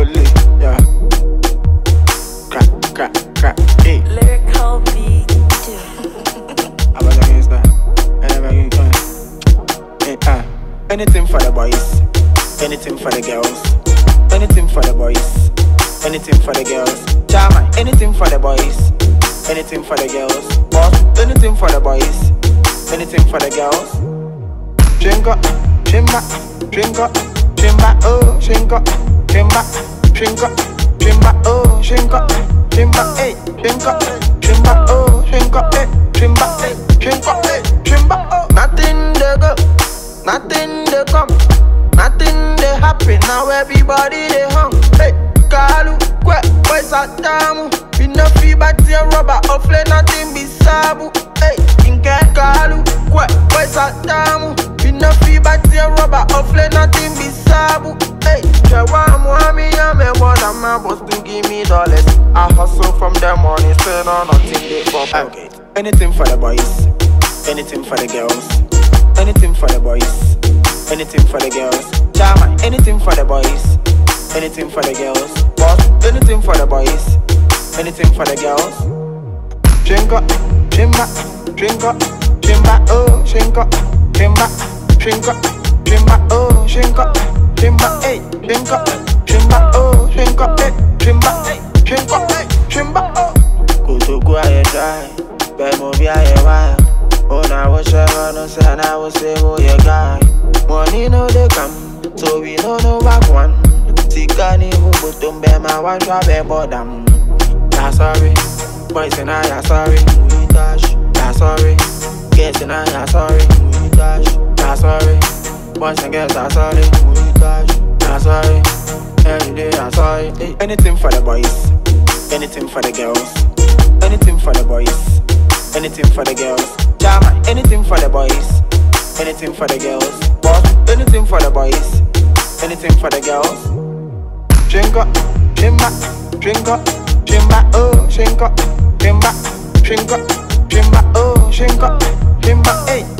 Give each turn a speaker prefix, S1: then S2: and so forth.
S1: fully, yeah. Crack, crack, crack, hey.
S2: Lyriqal beat.
S1: I was against that. I never against that. Hey, ah. Anything for the boys, anything for the girls, anything for the boys, anything for the girls. Chama, anything for the boys, anything for the girls. Boss, anything for the boys, anything for the girls. Drink up, drink up, drink up, up, oh, drink up, ah. Up, drink up, oh, hey, drink up, drink up, oh, up, hey, drink up, hey, drink up, oh. Nothing they go, nothing they come, nothing they happen. Now everybody they hung. Hey, Kalu, kwe, boy satamu. We no fee but your rubber, offle nothing be sabu. Hey, inke Kalu, kwe, boy satamu. Wanna my boss to give me dollars. I hustle from the morning, still on nothing they for pocket. Anything for the boys, anything for the girls, anything for the boys, anything for the girls. Chama, anything for the boys, anything for the girls. Boss, anything for the boys, anything for the girls. Drink up, drink up, drink up, drink up, oh, drink up, drink up, drink up, drink up, oh, drink up, drink up, hey, drink drink up, Kutuku aye dry, bemo bi aye wild. Oh, now what you wanna say, and I will say, oh, you guy. Money no they come, so we no know back one. Tikani hubu tumbe ma wa try be bodam. Yeah, sorry. Boys and I are sorry. We dash. Yeah, sorry. Girls and I are sorry. We dash. Yeah, sorry. Boys and girls are sorry. We dash. Yeah, sorry. Every day I'm sorry. Anything for the boys. Anything for the girls. Anything for the boys. Anything for the girls. Jama, anything for the boys. Anything for the girls. Boss, anything for the boys. Anything for the girls. Drink up, drink up, oh, drink up, drink up, drink up, drink up, oh, drink up, drink up, hey, oh,